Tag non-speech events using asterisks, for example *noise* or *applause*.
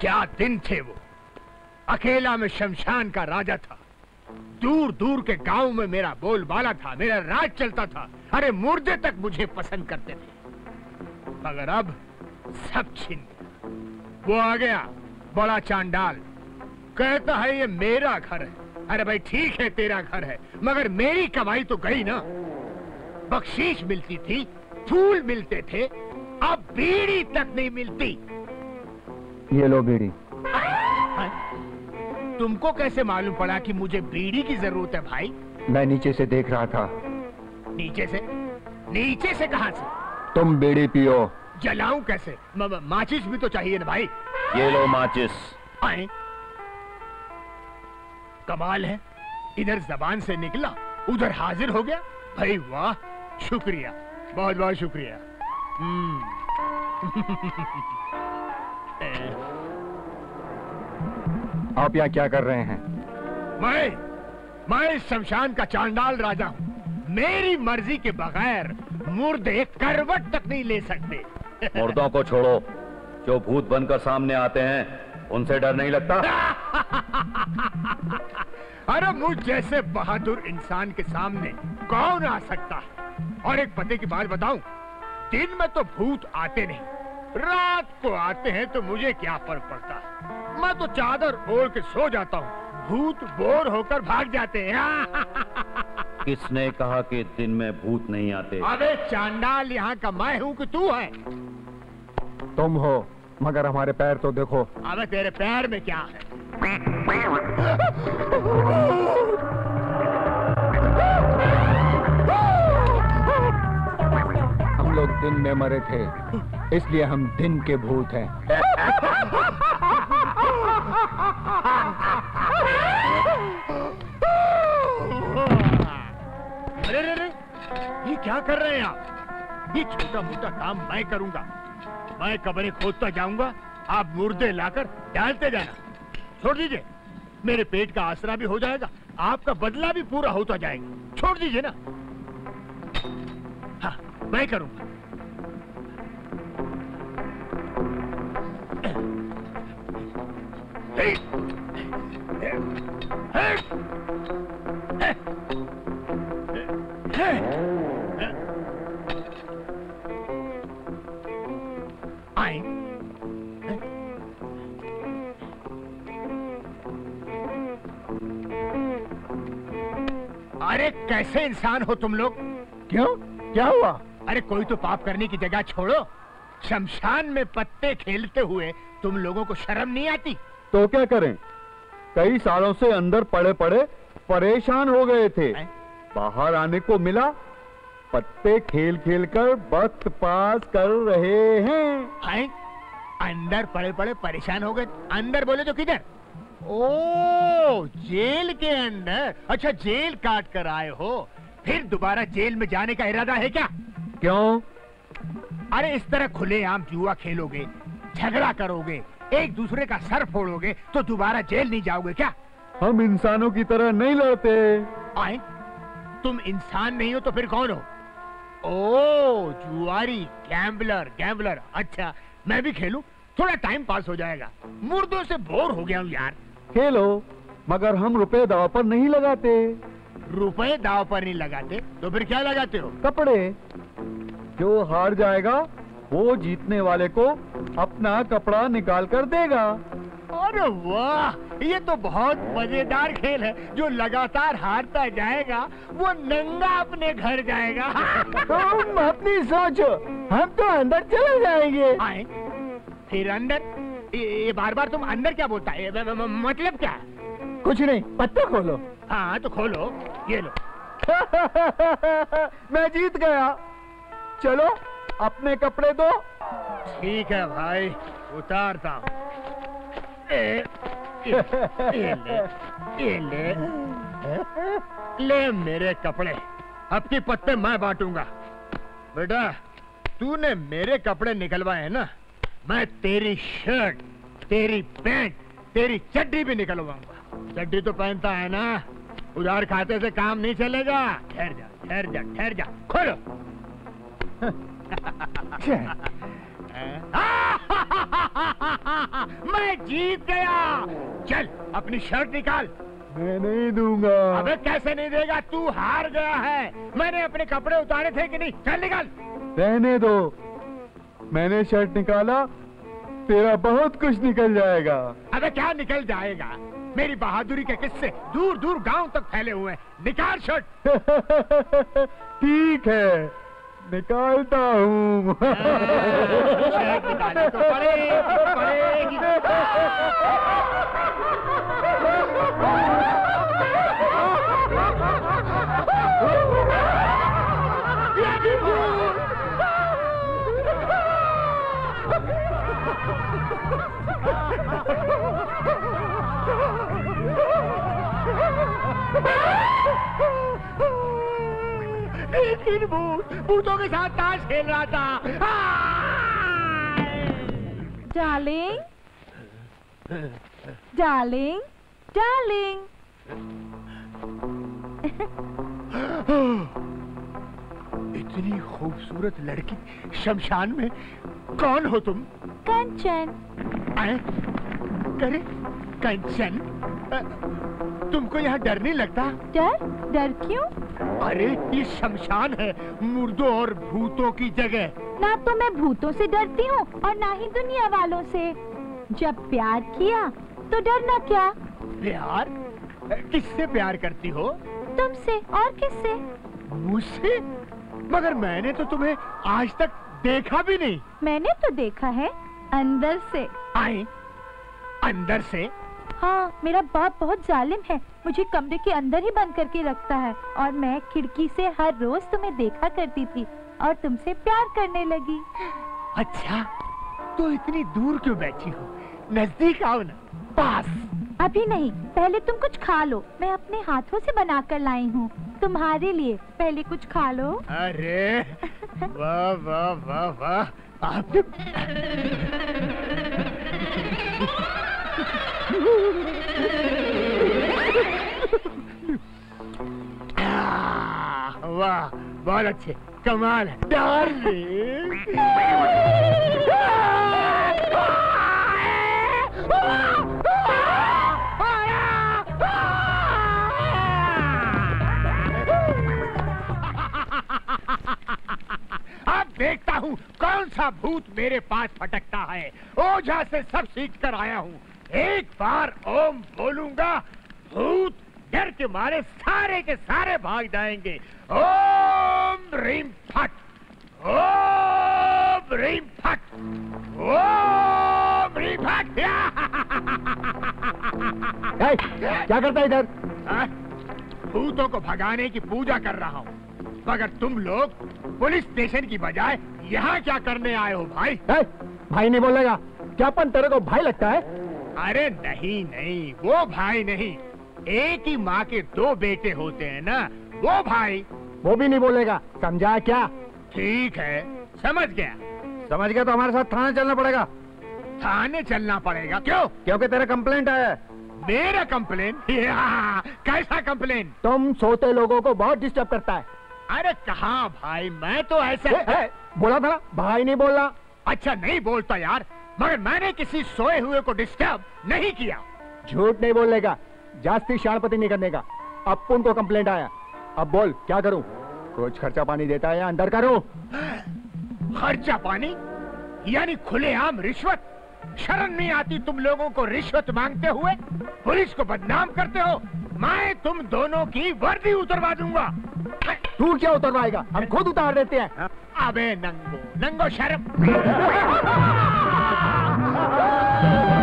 क्या दिन थे वो? अकेला में शमशान का राजा था। दूर दूर के गाँव में मेरा बोलबाला था, मेरा राज चलता था। अरे, मुर्दे तक मुझे पसंद करते थे। मगर अब सब छिन वो आ गया, बड़ा चांडाल। कहता है, ये मेरा घर है। अरे भाई, ठीक है, तेरा घर है। मगर मेरी कमाई तो गई ना। बख्शीश मिलती थी, फूल मिलते थे अब बीड़ी तक नहीं मिलती। ये लो बीड़ी। तुमको कैसे मालूम पड़ा कि मुझे बीड़ी की ज़रूरत है भाई? मैं नीचे से देख रहा था। नीचे से? नीचे से कहा से? तुम बीड़ी पियो। जलाऊं कैसे? म, माचिस भी तो चाहिए ना भाई। ये लो माचिस। आए। कमाल है। इधर जबान से निकला उधर हाजिर हो गया। भाई वाह शुक्रिया। बहुत बहुत शुक्रिया। आप यहाँ क्या कर रहे हैं? मैं मैं शमशान का चांडाल राजा हूँ। मेरी मर्ज़ी के बगैर मुर्दे करवट तक नहीं ले सकते। मुर्दों को छोड़ो। जो भूत बनकर सामने आते हैं उनसे डर नहीं लगता? *laughs* अरे मुझ जैसे बहादुर इंसान के सामने कौन आ सकता? है और एक पते की बात बताऊँ दिन में तो भूत आते नहीं। रात को आते हैं तो मुझे क्या फ़र्क पड़ता? है मैं तो चादर ओढ़ के सो जाता हूँ। भूत बोर होकर भाग जाते हैं। *laughs* किसने कहा कि दिन में भूत नहीं आते? अरे चांडाल यहाँ का मैं हूँ कि तू है? तुम हो मगर हमारे पैर तो देखो। अबे तेरे पैर में क्या है? *laughs* दिन में मरे थे। इसलिए हम दिन के भूत हैं। अरे अरे अरे, ये क्या कर रहे हैं आप? ये छोटा मोटा काम मैं करूँगा। मैं कब्रें खोदता जाऊँगा, आप मुर्दे लाकर डालते जाना। छोड़ दीजिए, मेरे पेट का आसरा भी हो जाएगा, आपका बदला भी पूरा होता जाएगा। छोड़ दीजिए ना। हाँ मैं करूँगा। कैसे इंसान हो तुम लोग? क्यों? क्या हुआ? अरे कोई तो पाप करने की जगह छोड़ो। शमशान में पत्ते खेलते हुए तुम लोगों को शर्म नहीं आती? तो क्या करें? कई सालों से अंदर पड़े पड़े परेशान हो गए थे। बाहर आने को मिला पत्ते खेल खेल कर वक्त पास कर रहे हैं। हैं? अंदर पड़े पड़े परेशान हो गए। अंदर बोले तो किधर? ओ जेल के अंदर। अच्छा जेल काट कर आए हो। फिर दोबारा जेल में जाने का इरादा है क्या? क्यों? अरे इस तरह खुले आम जुआ खेलोगे झगड़ा करोगे एक दूसरे का सर फोड़ोगे तो दोबारा जेल नहीं जाओगे क्या? हम इंसानों की तरह नहीं लड़ते। आए? तुम इंसान नहीं हो तो फिर कौन हो? ओ जुआरी गैम्बलर गैम्बलर। अच्छा मैं भी खेलूं? थोड़ा टाइम पास हो जाएगा। मुर्दों से बोर हो गया हूँ यार। खेलो मगर हम रुपए दाव पर नहीं लगाते। रुपए दाव पर नहीं लगाते? तो फिर क्या लगाते हो? कपड़े। जो हार जाएगा वो जीतने वाले को अपना कपड़ा निकाल कर देगा। अरे वाह ये तो बहुत मज़ेदार खेल है। जो लगातार हारता जाएगा वो नंगा अपने घर जाएगा। तुम अपनी सोचो हम तो अंदर चले जाएँगे। आए फिर अंदर? ये, ये बार बार तुम अंदर क्या बोलता है? मतलब क्या? कुछ नहीं पत्ते खोलो। हाँ तो खोलो ये लो। *laughs* मैं जीत गया। चलो। अपने कपड़े दो। ठीक है भाई, उतारता हूँ। ले ले ले मेरे कपड़े। अब की पत्ते मैं बांटूँगा। बेटा, तूने मेरे कपड़े निकलवाए हैं ना? मैं तेरी शर्ट, तेरी पैंट, तेरी चड्डी भी निकलवाऊँगा। चड्डी तो पहनता है ना? उधार खाते से काम नहीं चलेगा। ठहर जा ठहर जा ठहर जा, खोलो। *laughs* मैं जीत गया। चल अपनी शर्ट निकाल। मैं नहीं दूँगा। अबे कैसे नहीं देगा? तू हार गया है। मैंने अपने कपड़े उतारे थे कि नहीं? चल निकाल। रहने दो। मैंने शर्ट निकाला। तेरा बहुत कुछ निकल जाएगा। अबे क्या निकल जाएगा? मेरी बहादुरी के किस्से दूर दूर गाँव तक फैले हुए निकाल शर्ट। *laughs* ठीक है। निकालता हूँ। *laughs* निकालनी तो पड़े- *laughs* *laughs* पड़ेगी। लेकिन भूत भूतों के साथ ताश खेल रहा था! डार्लिंग डार्लिंग डार्लिंग इतनी खूबसूरत लड़की शमशान में कौन हो तुम? कंचन। आए करे कंचन। तुमको यहाँ डर नहीं लगता? डर? डर क्यों? अरे ये शमशान है। मुर्दों और भूतों की जगह। ना तो मैं भूतों से डरती हूँ और ना ही दुनिया वालों से। जब प्यार किया तो डरना क्या? प्यार? किससे प्यार करती हो? तुमसे और किससे? मुझसे? मगर मैंने तो तुम्हें आज तक देखा भी नहीं। मैंने तो देखा है अंदर से। आए अंदर से? हाँ मेरा बाप बहुत जालिम है। मुझे कमरे के अंदर ही बंद करके रखता है और मैं खिड़की से हर रोज तुम्हें देखा करती थी और तुमसे प्यार करने लगी। अच्छा तो इतनी दूर क्यों बैठी हो? नज़दीक आओ ना पास। अभी नहीं पहले तुम कुछ खा लो। मैं अपने हाथों से बना कर लाई हूँ। तुम्हारे लिए पहले कुछ खा लो। अरे वाह वाह वाह वाह। आपने बहुत अच्छे। कमाल है। अब देखता हूँ कौन सा भूत मेरे पास फटकता है। ओझा से सब सीख कर आया हूँ। एक बार ओम बोलूँगा, भूत डर के मारे सारे के सारे भाग जाएँगे। ओम रीम फट ओम रीम फट ओम रीम फट क्या करता है इधर? हाँ? भूतों को भगाने की पूजा कर रहा हूँ। मगर तुम लोग पुलिस स्टेशन की बजाय यहाँ क्या करने आए हो भाई? ए, भाई नहीं बोलेगा। क्या अपन तेरे को भाई लगता है? अरे नहीं नहीं वो भाई नहीं। एक ही माँ के दो बेटे होते हैं ना वो भाई। वो भी नहीं बोलेगा। समझा क्या? ठीक है समझ गया। समझ गया तो हमारे साथ थाने चलना पड़ेगा। थाने चलना पड़ेगा। क्यों? क्योंकि तेरा कंप्लेंट आया मेरा कंप्लेन *laughs* कैसा कंप्लेन तुम सोते लोगों को बहुत डिस्टर्ब करता है। अरे कहा भाई? मैं तो ऐसा ए, ए, बोला था ना भाई नहीं बोला। अच्छा नहीं बोलता यार मगर मैंने किसी सोए हुए को डिस्टर्ब नहीं किया। झूठ नहीं बोलेगा जास्ती शाणपति नहीं करने का। अब उनको कंप्लेंट आया। अब बोल क्या करूँ? कुछ खर्चा पानी देता है या अंदर करो खर्चा पानी? यानी खुलेआम रिश्वत? शर्म नहीं आती तुम लोगों को रिश्वत मांगते हुए? पुलिस को बदनाम करते हो? मैं तुम दोनों की वर्दी उतरवा दूँगा। तू क्या उतरवाएगा? हम खुद उतार देते हैं। हाँ। अबे नंगो नंगो शर्म। *laughs*